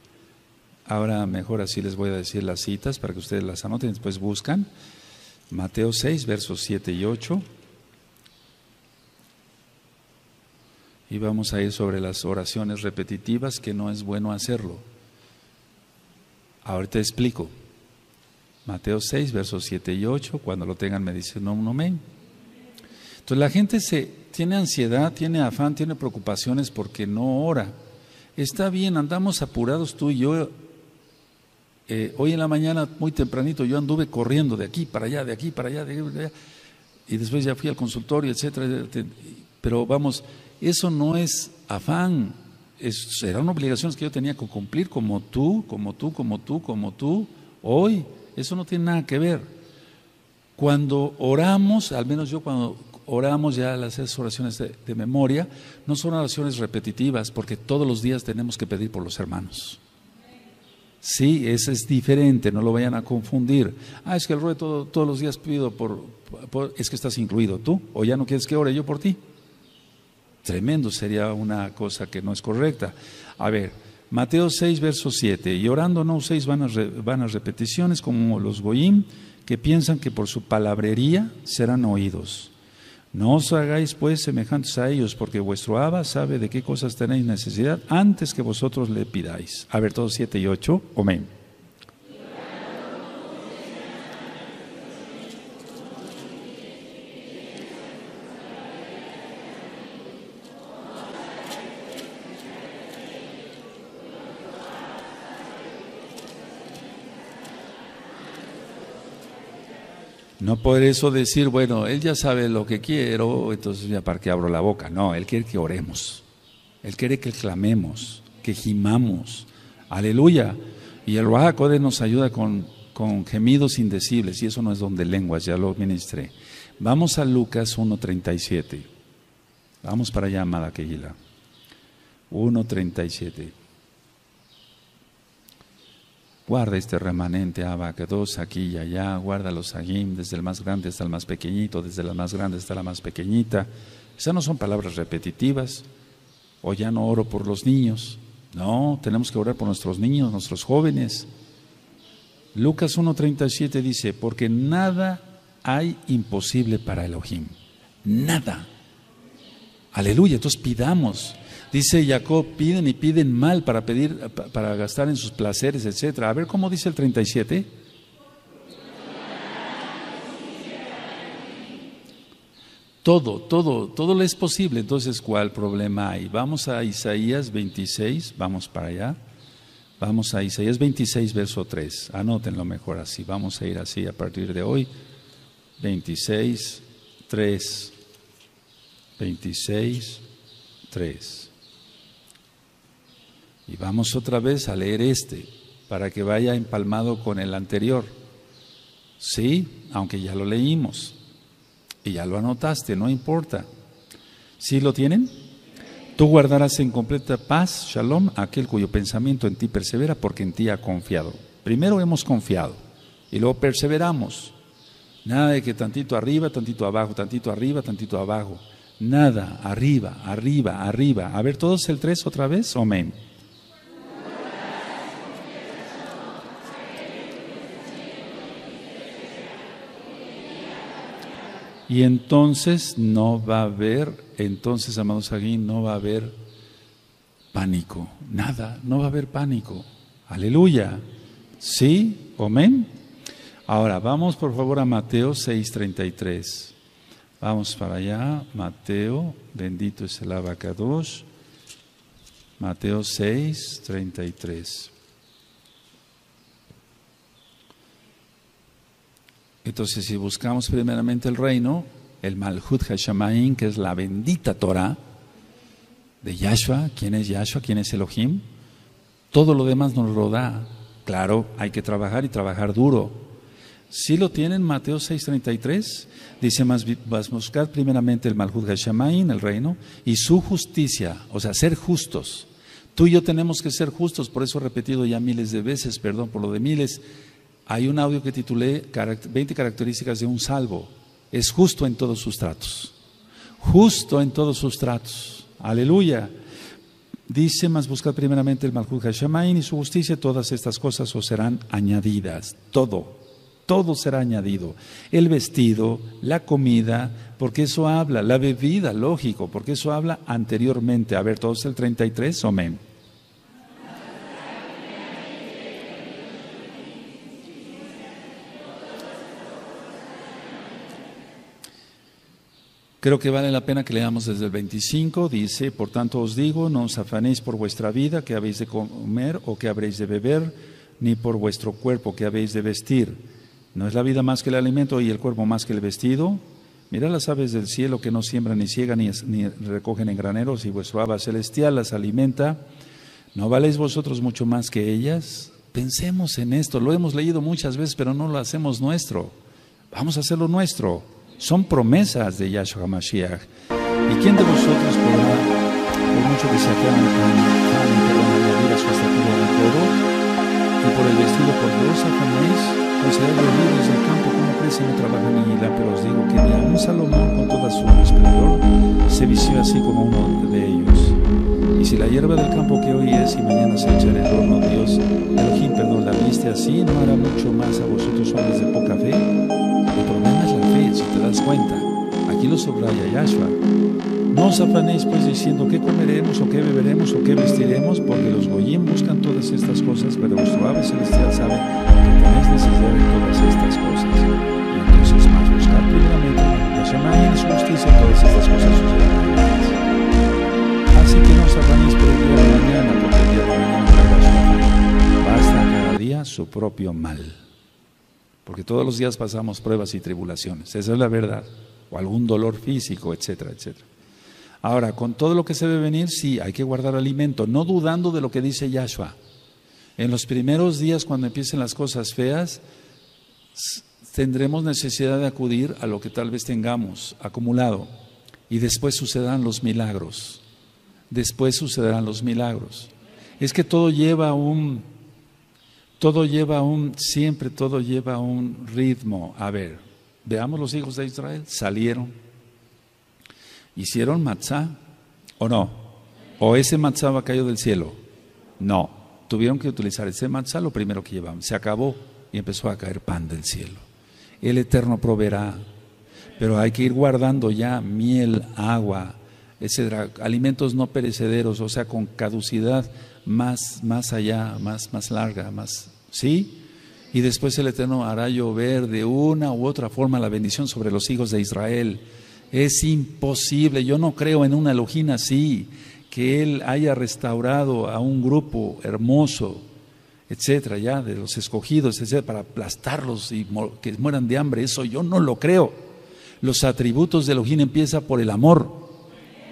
Ahora mejor así les voy a decir las citas para que ustedes las anoten, después buscan. Mateo 6, versos 7 y 8. Y vamos a ir sobre las oraciones repetitivas, que no es bueno hacerlo. Ahorita explico. Mateo 6, versos 7 y 8. Cuando lo tengan me dicen no, no, amén. Entonces la gente se, tiene ansiedad, tiene afán, tiene preocupaciones porque no ora. Está bien, andamos apurados tú y yo eh, hoy en la mañana, muy tempranito, yo anduve corriendo de aquí para allá, de aquí para allá, de allá, y después ya fui al consultorio, etcétera. Pero vamos, eso no es afán, es, eran obligaciones que yo tenía que cumplir como tú, como tú, como tú, como tú, hoy. Eso no tiene nada que ver. Cuando oramos, al menos yo cuando oramos ya las oraciones de memoria, no son oraciones repetitivas, porque todos los días tenemos que pedir por los hermanos. Sí, ese es diferente, no lo vayan a confundir. Ah, es que el ruedo todos los días pido por, Es que estás incluido tú, o ya no quieres que ore yo por ti. Tremendo, sería una cosa que no es correcta. A ver, Mateo 6, verso 7. Y no uséis vanas, vanas repeticiones como los goyim, que piensan que por su palabrería serán oídos. No os hagáis pues semejantes a ellos, porque vuestro Abba sabe de qué cosas tenéis necesidad antes que vosotros le pidáis. A ver, todos siete y ocho. Amén. No por eso decir, bueno, Él ya sabe lo que quiero, entonces ya para qué abro la boca. No, Él quiere que oremos. Él quiere que clamemos, que gimamos. Aleluya. Y el Ruajacode nos ayuda con, con gemidos indecibles, y eso no es don de lenguas, ya lo ministré. Vamos a Lucas 1.37. Vamos para allá, amada Keila. 1.37. Guarda este remanente abacados aquí y allá, guarda los agim, desde el más grande hasta el más pequeñito, desde la más grande hasta la más pequeñita. Esas no son palabras repetitivas. O ya no oro por los niños. No, tenemos que orar por nuestros niños, nuestros jóvenes. Lucas 1.37 dice, porque nada hay imposible para Elohim. Nada. Aleluya, entonces pidamos. Dice Jacob, piden y piden mal para pedir, para gastar en sus placeres, etcétera. A ver cómo dice el 37. Todo, todo, todo le es posible. Entonces, ¿cuál problema hay? Vamos a Isaías 26, vamos para allá. Vamos a Isaías 26, verso 3. Anótenlo mejor así. Vamos a ir así a partir de hoy. 26, 3. 26, 3. Y vamos otra vez a leer este para que vaya empalmado con el anterior. Sí, aunque ya lo leímos y ya lo anotaste, no importa. ¿Sí lo tienen? Tú guardarás en completa paz, shalom, aquel cuyo pensamiento en ti persevera porque en ti ha confiado. Primero hemos confiado y luego perseveramos. Nada de que tantito arriba, tantito abajo, tantito arriba, tantito abajo. Nada, arriba, arriba, arriba. A ver, todos el tres otra vez. Amén. Y entonces no va a haber, entonces, amados aquí, no va a haber pánico, nada, no va a haber pánico. Aleluya. ¿Sí? Amén. Ahora, vamos por favor a Mateo 6:33. Vamos para allá, Mateo, bendito es el abacados. Mateo 6:33. Entonces, si buscamos primeramente el reino, el Malhut Hashamain, que es la bendita Torah de Yahshua, ¿quién es Yahshua? ¿Quién es Elohim? Todo lo demás nos lo da. Claro, hay que trabajar y trabajar duro. Si lo tienen, Mateo 6:33, dice más, vas a buscar primeramente el Malhut Hashamain, el reino, y su justicia, o sea, ser justos. Tú y yo tenemos que ser justos, por eso he repetido ya miles de veces, perdón por lo de miles, hay un audio que titulé 20 características de un salvo. Es justo en todos sus tratos. Justo en todos sus tratos. Aleluya. Dice, más buscad primeramente el Malhut Hashamain y su justicia, todas estas cosas os serán añadidas. Todo, todo será añadido. El vestido, la comida, porque eso habla, la bebida, lógico, porque eso habla anteriormente. A ver, todos el 33, amén. Creo que vale la pena que leamos desde el 25. Dice, por tanto os digo, no os afanéis por vuestra vida, que habéis de comer o que habréis de beber, ni por vuestro cuerpo, que habéis de vestir. ¿No es la vida más que el alimento y el cuerpo más que el vestido? Mirad las aves del cielo que no siembran ni ciegan ni, recogen en graneros, y vuestro aba celestial las alimenta. ¿No valéis vosotros mucho más que ellas? Pensemos en esto. Lo hemos leído muchas veces, pero no lo hacemos nuestro. Vamos a hacerlo nuestro. Son promesas de Yahshua Mashiach. ¿Y quién de vosotros podrá, por mucho que se acaban perdón, añadir a su estatura de todo, y por el vestido por dos afanéis, considerad los libros del campo como crecen y trabajan y hilan, pero os digo que ni un Salomón con toda su esplendor se vistió así como uno de ellos. Y si la hierba del campo que hoy es y mañana se echa en el horno, Dios, Elohim, perdón, la viste así, ¿no hará mucho más a vosotros hombres de poca fe? Cuenta. Aquí lo subraya Yahshua. No os afanéis pues diciendo qué comeremos o qué beberemos o qué vestiremos, porque los goyim buscan todas estas cosas, pero vuestro ave celestial sabe que tenéis necesidad de todas estas cosas. Y entonces más buscar primeramente la semana y su justicia, todas estas cosas sucederán. Así que no os afanéis por el día de mañana, porque el día de mañana traerá su. Basta cada día su propio mal. Porque todos los días pasamos pruebas y tribulaciones, esa es la verdad, o algún dolor físico, etcétera, etcétera. Ahora, con todo lo que se debe venir, sí, hay que guardar alimento, no dudando de lo que dice Yahshua. En los primeros días, cuando empiecen las cosas feas, tendremos necesidad de acudir a lo que tal vez tengamos acumulado y después sucederán los milagros. Después sucederán los milagros. Es que todo lleva un, todo lleva un, siempre todo lleva un ritmo. A ver, veamos los hijos de Israel, salieron, ¿Hicieron matzá o no? ¿O ese matzá va caído del cielo? No. Tuvieron que utilizar ese matzá, lo primero que llevaban. Se acabó y empezó a caer pan del cielo. El Eterno proveerá. Pero hay que ir guardando ya miel, agua, etcétera, alimentos no perecederos, o sea, con caducidad más, más allá, más, más larga, más, ¿sí? Y después el Eterno hará llover de una u otra forma la bendición sobre los hijos de Israel. Es imposible, yo no creo en una Elohim así, que Él haya restaurado a un grupo hermoso, etcétera, ya, de los escogidos, etcétera, para aplastarlos y que mueran de hambre. Eso yo no lo creo. Los atributos de Elohim empiezan por el amor.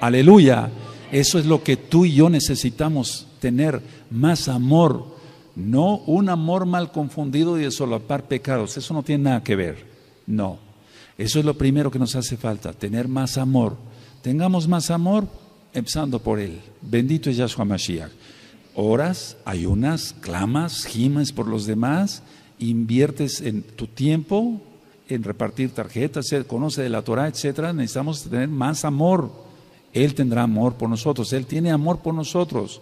Aleluya. Eso es lo que tú y yo necesitamos tener, más amor. No un amor mal confundido y de solapar pecados. Eso no tiene nada que ver. No. Eso es lo primero que nos hace falta, tener más amor. Tengamos más amor empezando por Él. Bendito es Yahshua Mashiach. Oras, ayunas, clamas, gimas por los demás, inviertes en tu tiempo en repartir tarjetas, conoce de la Torah, etcétera. Necesitamos tener más amor. Él tendrá amor por nosotros, Él tiene amor por nosotros,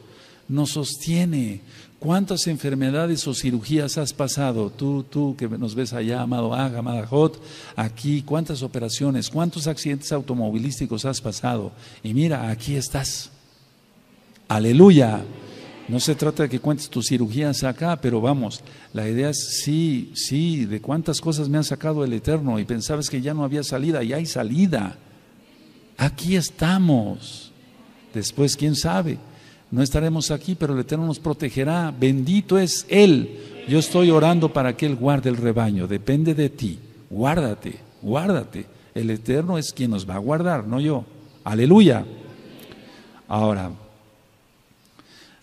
nos sostiene. ¿Cuántas enfermedades o cirugías has pasado? Tú, tú que nos ves allá, amado Aga, amada Jot, aquí, ¿cuántas operaciones, cuántos accidentes automovilísticos has pasado? Y mira, aquí estás. Aleluya. No se trata de que cuentes tus cirugías acá, pero vamos, la idea es sí, sí, de cuántas cosas me han sacado el Eterno y pensabas que ya no había salida, y hay salida. Aquí estamos. Después, quién sabe no estaremos aquí, pero el Eterno nos protegerá. Bendito es Él. Yo estoy orando para que Él guarde el rebaño. Depende de ti. Guárdate, guárdate. El Eterno es quien nos va a guardar, no yo. Aleluya. Ahora,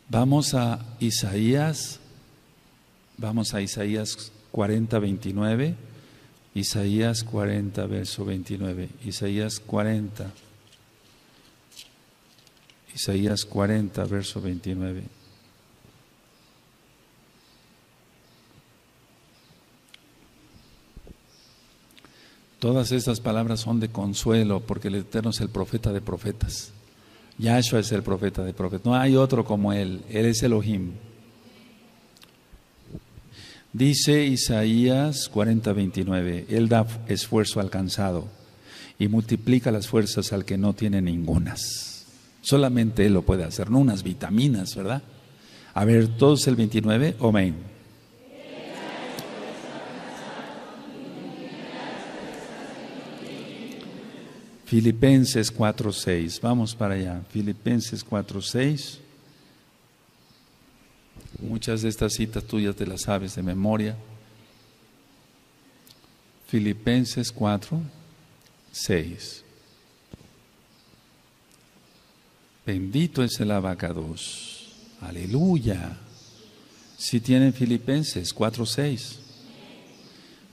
vamos a Isaías. Vamos a Isaías 40, 29. Isaías 40, verso 29. Isaías 40. Isaías 40, verso 29. Todas estas palabras son de consuelo porque el Eterno es el profeta de profetas. Yahshua es el profeta de profetas. No hay otro como Él. Él es Elohim. Dice Isaías 40, 29. Él da esfuerzo alcanzado y multiplica las fuerzas al que no tiene ningunas. Solamente Él lo puede hacer, no unas vitaminas, ¿verdad? A ver, todos el 29, amén. Filipenses 4.6, vamos para allá. Filipenses 4.6. Muchas de estas citas tuyas te las sabes de memoria. Filipenses 4.6. Bendito es el abacados. Aleluya. Si tienen Filipenses 4:6.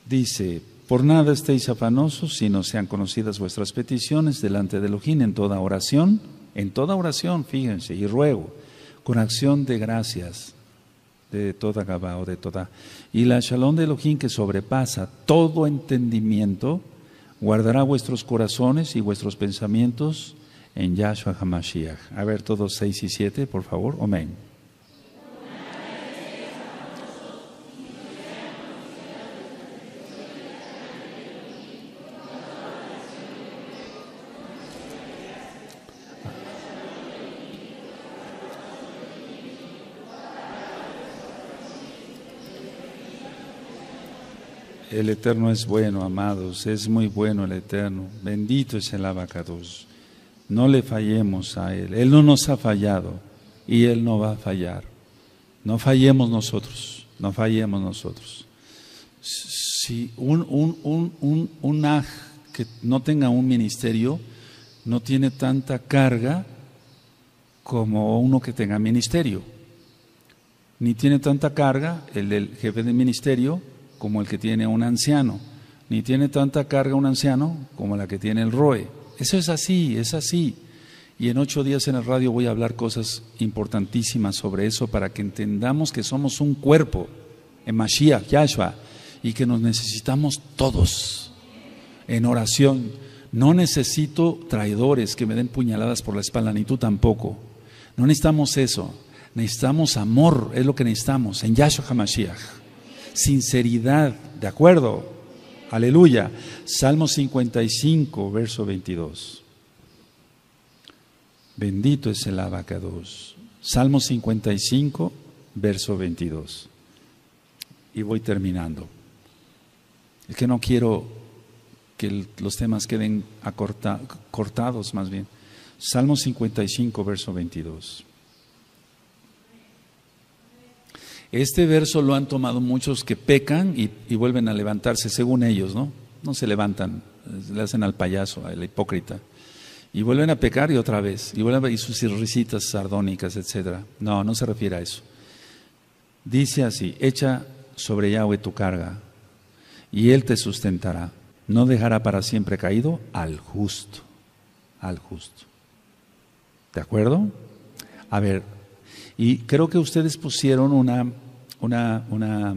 Dice, por nada estéis afanosos, si no sean conocidas vuestras peticiones delante de Elohim en toda oración, en toda oración, fíjense, y ruego, con acción de gracias de toda Gabá o de toda. Y la shalom de Elohim que sobrepasa todo entendimiento, guardará vuestros corazones y vuestros pensamientos en Yahshua HaMashiach. A ver todos seis y siete, por favor. Amén. El Eterno es bueno, amados, es muy bueno el Eterno. Bendito es el abacados. No le fallemos a Él. Él no nos ha fallado y Él no va a fallar. No fallemos nosotros, no fallemos nosotros. Si un, un, un, un, un aj que no tenga un ministerio no tiene tanta carga como uno que tenga ministerio. Ni tiene tanta carga el del jefe de ministerio como el que tiene un anciano. Ni tiene tanta carga un anciano como la que tiene el ROE. Eso es así, es así. Y en ocho días en el radio voy a hablar cosas importantísimas sobre eso para que entendamos que somos un cuerpo en Mashiach, Yahshua, y que nos necesitamos todos en oración. No necesito traidores que me den puñaladas por la espalda, ni tú tampoco. No necesitamos eso. Necesitamos amor, es lo que necesitamos en Yahshua HaMashiach. Sinceridad, ¿de acuerdo? Aleluya. Salmo 55, verso 22. Bendito es el abacados. Salmo 55, verso 22. Y voy terminando. Es que no quiero que los temas queden cortados más bien. Salmo 55, verso 22. Este verso lo han tomado muchos que pecan y, vuelven a levantarse, según ellos, ¿no? No se levantan, le hacen al payaso, al hipócrita. Y vuelven a pecar y otra vez, y vuelven a sus risitas sardónicas, etc. No, no se refiere a eso. Dice así, echa sobre Yahweh tu carga, y Él te sustentará. No dejará para siempre caído al justo, al justo. ¿De acuerdo? A ver, y creo que ustedes pusieron una, una, una,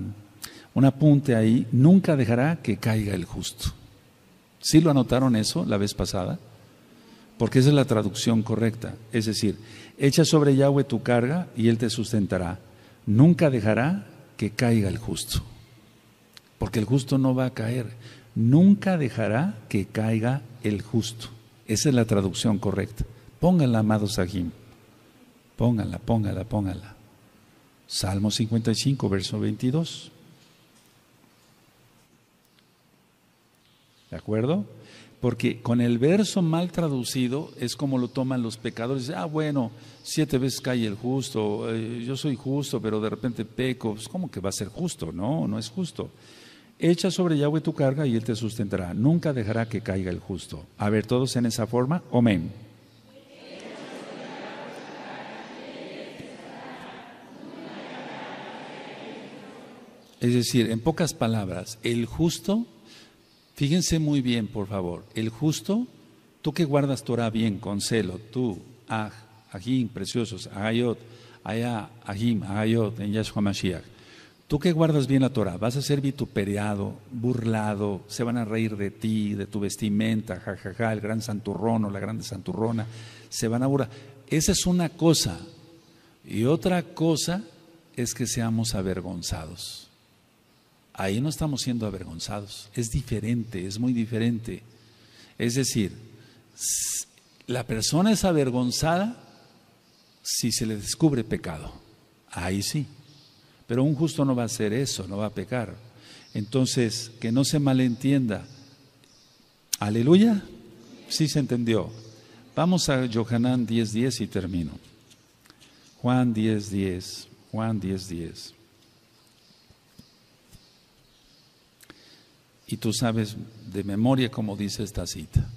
un apunte ahí, nunca dejará que caiga el justo. ¿Sí lo anotaron eso la vez pasada? Porque esa es la traducción correcta. Es decir, echa sobre Yahweh tu carga y Él te sustentará. Nunca dejará que caiga el justo. Porque el justo no va a caer. Nunca dejará que caiga el justo. Esa es la traducción correcta. Pónganla, amados Sahim. Pónganla, pónganla, pónganla. Salmo 55, verso 22. ¿De acuerdo? Porque con el verso mal traducido es como lo toman los pecadores. Ah, bueno, siete veces cae el justo, eh, yo soy justo, pero de repente peco. Pues, ¿Cómo que va a ser justo? No, no es justo. Echa sobre Yahweh tu carga y Él te sustentará. Nunca dejará que caiga el justo. A ver, todos en esa forma. Amén. Es decir, en pocas palabras, el justo, fíjense muy bien, por favor, el justo, tú que guardas Torah bien, con celo, tú, Aj, Ajim, preciosos, Ayot, Aya, Ajim, Ayot, en Yahshua Mashiach, tú que guardas bien la Torah, vas a ser vituperiado, burlado, se van a reír de ti, de tu vestimenta, jajaja, ja, ja, el gran santurrón o la grande santurrona, se van a burlar. Esa es una cosa. Y otra cosa es que seamos avergonzados. Ahí no estamos siendo avergonzados. Es diferente, es muy diferente. Es decir, la persona es avergonzada si se le descubre pecado. Ahí sí. Pero un justo no va a hacer eso, no va a pecar. Entonces, que no se malentienda. Aleluya. Sí se entendió. Vamos a Johanán 10.10 y termino. Juan 10.10. Juan 10.10. Y tú sabes de memoria cómo dice esta cita.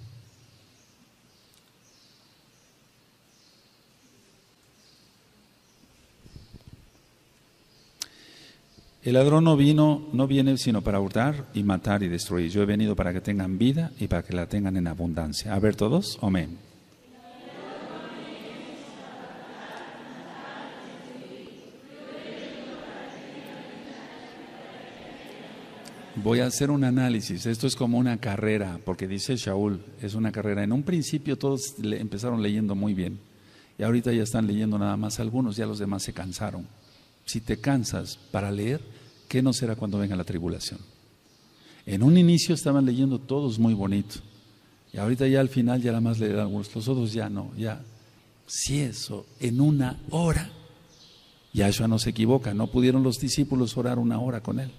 El ladrón no vino, no viene sino para hurtar y matar y destruir. Yo he venido para que tengan vida y para que la tengan en abundancia. A ver todos, amén. Voy a hacer un análisis. Esto es como una carrera, porque dice Shaul, es una carrera. En un principio todos empezaron leyendo muy bien y ahorita ya están leyendo nada más algunos, ya los demás se cansaron. Si te cansas para leer, ¿qué no será cuando venga la tribulación? En un inicio estaban leyendo todos muy bonito y ahorita ya al final ya nada más leer algunos, los otros ya no, ya. Si eso en una hora, Yahshua no se equivoca, no pudieron los discípulos orar una hora con él.